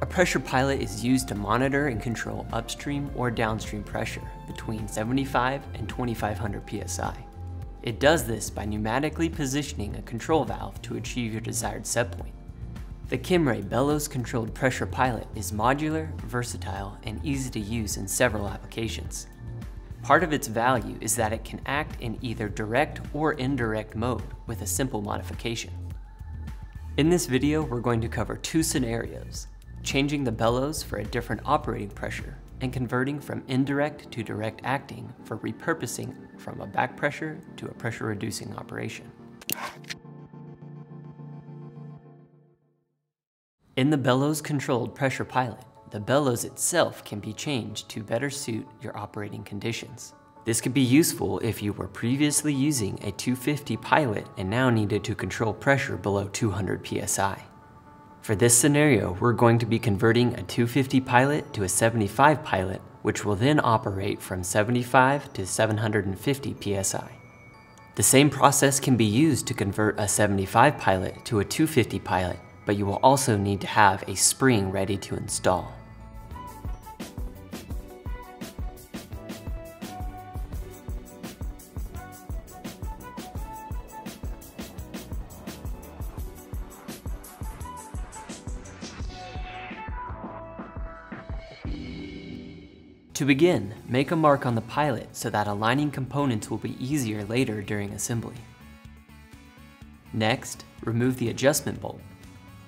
A pressure pilot is used to monitor and control upstream or downstream pressure between 75 and 2500 psi. It does this by pneumatically positioning a control valve to achieve your desired set point. The Kimray bellows controlled pressure pilot is modular, versatile, and easy to use in several applications. Part of its value is that it can act in either direct or indirect mode with a simple modification. In this video, we're going to cover two scenarios, changing the bellows for a different operating pressure and converting from indirect to direct acting for repurposing from a back pressure to a pressure reducing operation. In the bellows controlled pressure pilot, the bellows itself can be changed to better suit your operating conditions. This could be useful if you were previously using a 250 pilot and now needed to control pressure below 200 psi. For this scenario, we're going to be converting a 250 pilot to a 75 pilot, which will then operate from 75 to 750 psi. The same process can be used to convert a 75 pilot to a 250 pilot but you will also need to have a spring ready to install. To begin, make a mark on the pilot so that aligning components will be easier later during assembly. Next, remove the adjustment bolt.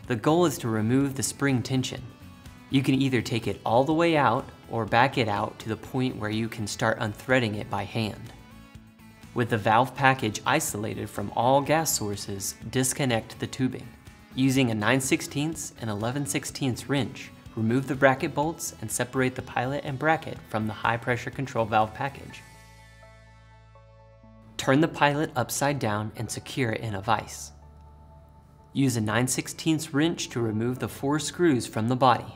The goal is to remove the spring tension. You can either take it all the way out or back it out to the point where you can start unthreading it by hand. With the valve package isolated from all gas sources, disconnect the tubing. Using a 9 16 and 11 16 wrench, remove the bracket bolts and separate the pilot and bracket from the high pressure control valve package. Turn the pilot upside down and secure it in a vise. Use a 9 16 wrench to remove the four screws from the body.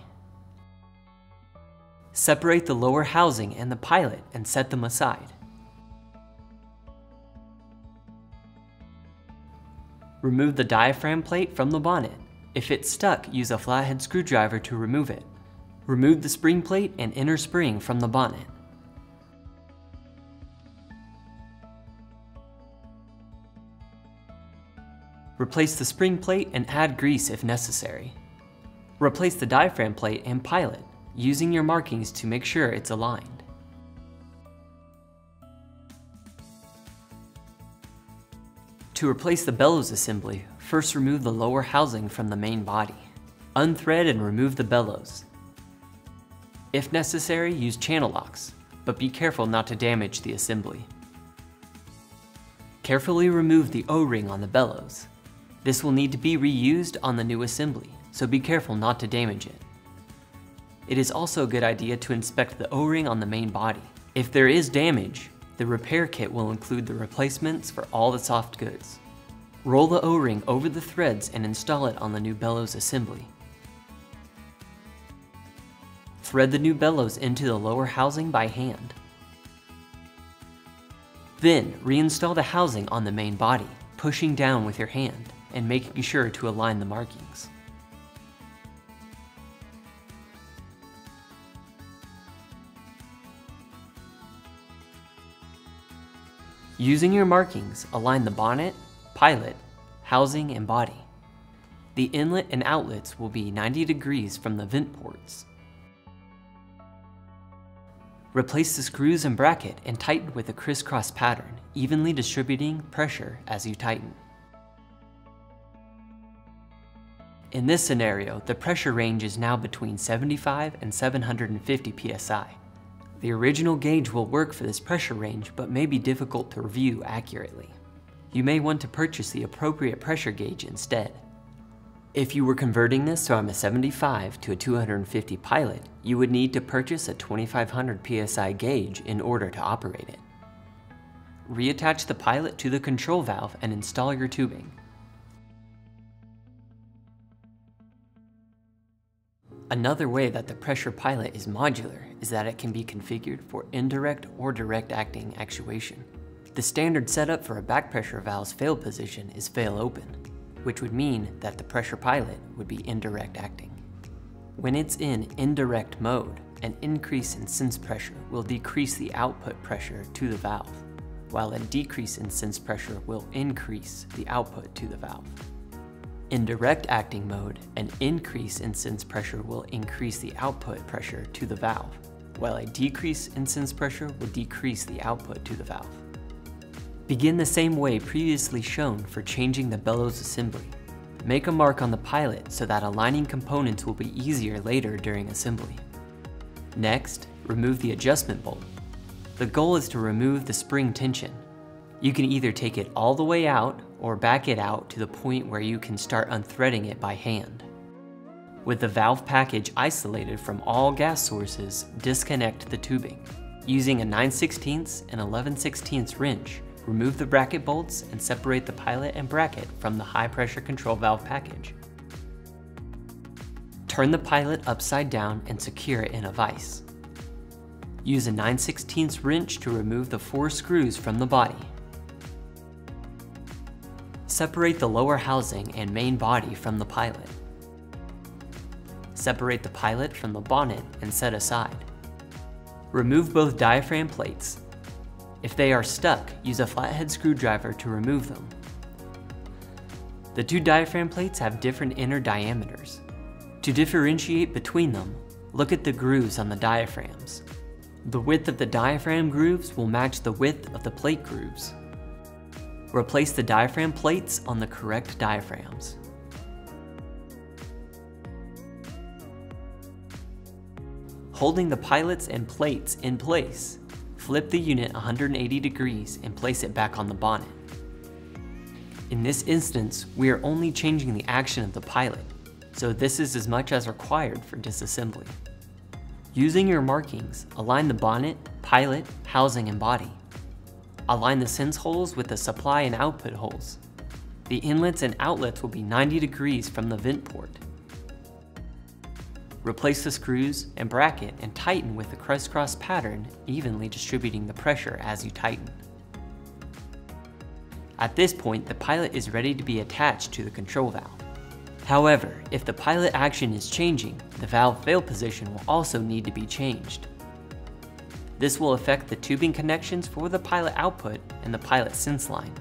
Separate the lower housing and the pilot and set them aside. Remove the diaphragm plate from the bonnet. If it's stuck, use a flathead screwdriver to remove it. Remove the spring plate and inner spring from the bonnet. Replace the spring plate and add grease if necessary. Replace the diaphragm plate and pilot, using your markings to make sure it's aligned. To replace the bellows assembly, first remove the lower housing from the main body. Unthread and remove the bellows. If necessary, use channel locks, but be careful not to damage the assembly. Carefully remove the O-ring on the bellows. This will need to be reused on the new assembly, so be careful not to damage it. It is also a good idea to inspect the O-ring on the main body. If there is damage, the repair kit will include the replacements for all the soft goods. Roll the O-ring over the threads and install it on the new bellows assembly. Thread the new bellows into the lower housing by hand. Then, reinstall the housing on the main body, pushing down with your hand and making sure to align the markings. Using your markings, align the bonnet, pilot, housing, and body. The inlet and outlets will be 90 degrees from the vent ports. Replace the screws and bracket and tighten with a crisscross pattern, evenly distributing pressure as you tighten. In this scenario, the pressure range is now between 75 and 750 psi. The original gauge will work for this pressure range, but may be difficult to review accurately. You may want to purchase the appropriate pressure gauge instead. If you were converting this from a 75 to a 250 pilot, you would need to purchase a 2500 psi gauge in order to operate it. Reattach the pilot to the control valve and install your tubing. Another way that the pressure pilot is modular is that it can be configured for indirect or direct acting actuation. The standard setup for a back pressure valve's fail position is fail open, which would mean that the pressure pilot would be indirect acting. When it's in indirect mode, an increase in sense pressure will decrease the output pressure to the valve, while a decrease in sense pressure will increase the output to the valve. In direct acting mode, an increase in sense pressure will increase the output pressure to the valve, while a decrease in sense pressure will decrease the output to the valve. Begin the same way previously shown for changing the bellows assembly. Make a mark on the pilot so that aligning components will be easier later during assembly. Next, remove the adjustment bolt. The goal is to remove the spring tension. You can either take it all the way out or back it out to the point where you can start unthreading it by hand. With the valve package isolated from all gas sources, disconnect the tubing. Using a 9 16 and 11 16 wrench, remove the bracket bolts and separate the pilot and bracket from the high pressure control valve package. Turn the pilot upside down and secure it in a vise. Use a 9 16 wrench to remove the four screws from the body. Separate the lower housing and main body from the pilot. Separate the pilot from the bonnet and set aside. Remove both diaphragm plates if they are stuck, use a flathead screwdriver to remove them. The two diaphragm plates have different inner diameters. To differentiate between them, look at the grooves on the diaphragms. The width of the diaphragm grooves will match the width of the plate grooves. Replace the diaphragm plates on the correct diaphragms. Holding the pilots and plates in place, Flip the unit 180 degrees and place it back on the bonnet. In this instance, we are only changing the action of the pilot, so this is as much as required for disassembly. Using your markings, align the bonnet, pilot, housing, and body. Align the sense holes with the supply and output holes. The inlets and outlets will be 90 degrees from the vent port. Replace the screws and bracket and tighten with the crisscross pattern, evenly distributing the pressure as you tighten. At this point, the pilot is ready to be attached to the control valve. However, if the pilot action is changing, the valve fail position will also need to be changed. This will affect the tubing connections for the pilot output and the pilot sense line.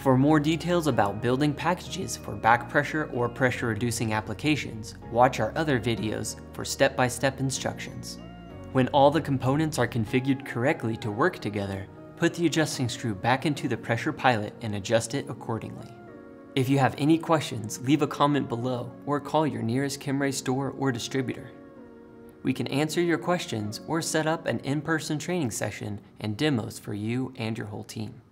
For more details about building packages for back pressure or pressure reducing applications, watch our other videos for step-by-step -step instructions. When all the components are configured correctly to work together, put the adjusting screw back into the pressure pilot and adjust it accordingly. If you have any questions, leave a comment below or call your nearest Kimray store or distributor. We can answer your questions or set up an in-person training session and demos for you and your whole team.